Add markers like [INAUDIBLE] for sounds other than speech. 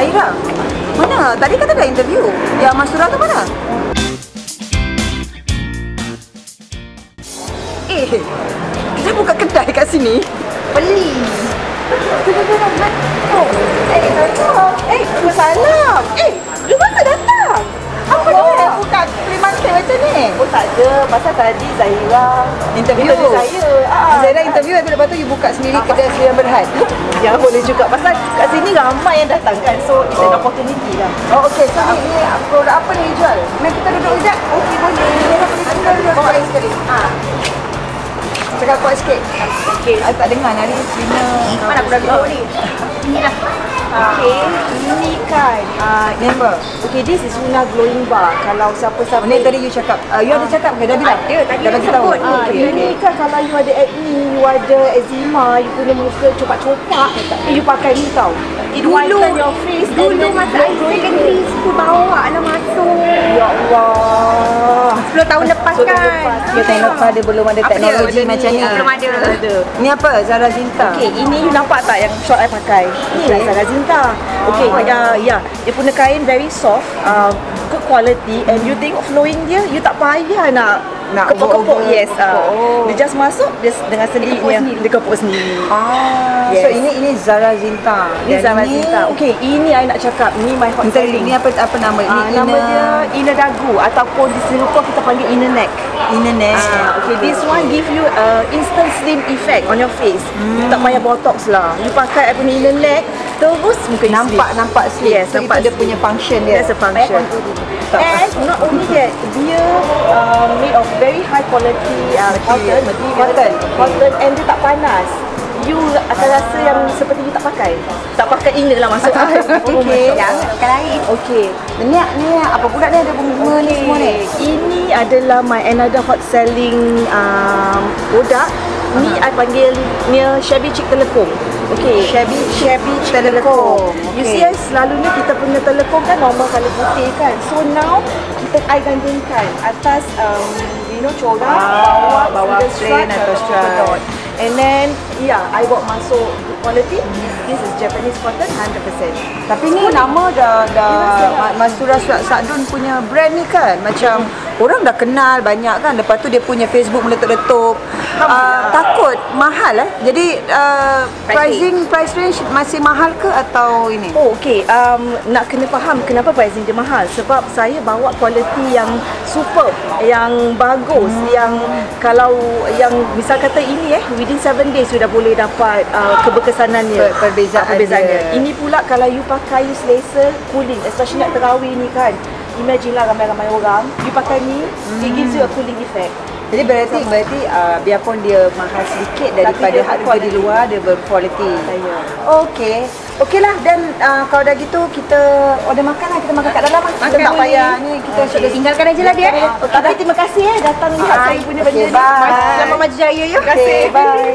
Zaira. Mana? Tadi kata dah interview. Yang Masura tu mana? Eh, kita buka kedai kat sini. Beli. Oh, ni? Oh ada. Pasal tadi Zahira Interview. interview saya. Ah. Zaira interview nanti lepas tu you buka sendiri kedai Surian Berhad. [LAUGHS] Ya boleh juga. Pasal kat sini ramai yang datang kan. So it's an Oh. opportunity lah. Oh, okey. So, ni, ni produk apa ni jual? Mari kita duduk sekejap. Okey, boleh. Kita duduk sekali. Ha. Cakap kuat sikit. Okay. I tak dengar hari ni Cina. Mana aku dah tahu ni? [LAUGHS] Ini dah. Okay, ini kan. Uh, apa? Okay, this is Luna Glowing Bar. Kalau siapa-siapa... Oh, ni tadi you cakap. Uh, you ada cakap ke? Dah bilang? Ada, tadi Dah bagi saya tahu. sebut. Ah, Okey, ini kan kalau you ada acne, you ada eczema, you punya muka copak-copak, you pakai ni tau. It Dulu- your face. Dulu masa I secondary school bawa lah masuk. Ya Allah. 10 tahun lepas So, tahun kan. Kita tengok lepas dia belum ada Apa teknologi Macam macam ni. Belum ada. Ni apa? Zara Zinta. Okay, ini you nampak tak yang short I pakai? Ini lah Sarah Zinta. Okay, Oh. uh, ya, dia punya kain very soft, uh, good quality and you tengok flowing dia, you tak payah nak Nak kepuk-kepuk. over- Yes, uh, Oh. dia just masuk dia dengan sendirinya. Dia kepuk sendiri. Ah, Yes. so ini ini Zara Zinta. Ini Dan Zara Zinta. Okay, ini I nak cakap, ni my hot Ini, selling. ini apa apa nama? Ini Ah, nama dia inner dagu ataupun di Singapore kita panggil inner neck. Inner neck. Ah, okay, this one give you a instant slim effect on your face. You tak payah botox lah. You pakai apa ni inner neck, terus muka you nampak slim. nampak slim. Yes, so, nampak itu dia punya function dia. That's a function. And not only that, dia uh, made of very high quality uh, Material. cotton, Cotton. cotton, and dia tak panas. You akan rasa yang seperti you tak pakai. Tak pakai inner lah maksud [LAUGHS] Okay. Jangan pakai lain. Okay. Ni ni apa pula ni ada bunga ni semua ni. Ini adalah my another hot selling um, produk. Ni I panggil near Shabby Chick Telekong. Okay. Shabby Shabby Chick Telekong. You Okay. see selalunya kita punya telekong kan normal colour putih kan. So now kita I gandingkan atas um, you know corak, Ah, bawah, bawah plain stripe, atau stripe. And then yeah, I buat masuk good quality. This is Japanese cotton 100%. Tapi ni nama dah dah Ma- Mastura Suat Sadun punya brand ni kan macam orang dah kenal banyak kan. Lepas tu dia punya Facebook meletup-letup. Uh, takut. Mahal eh? Jadi uh, pricing price range masih mahal ke atau ini? Oh okay, um, nak kena faham kenapa pricing dia mahal. Sebab saya bawa quality yang superb Yang bagus Yang kalau yang misal kata ini eh Within 7 days you dah boleh dapat uh, keberkesanannya Per- perbezaan perbezaannya. dia. Ini pula kalau you pakai you selesa cooling Especially nak terawih ni kan. Imagine lah ramai-ramai orang You pakai ni It gives you a cooling effect. Jadi berarti berarti uh, biarpun dia mahal sedikit daripada dia harga di luar dia berkualiti. Saya. Okey. Okeylah dan uh, kalau dah gitu kita order makan lah. Kita makan kat dalam lah. Kita tak payah ni. Kita Okay, tinggalkan aja lah dia. Tapi terima kasih eh datang lihat Ah, saya punya okay, benda ni. bye. Selamat maju jaya ya. Okay, bye.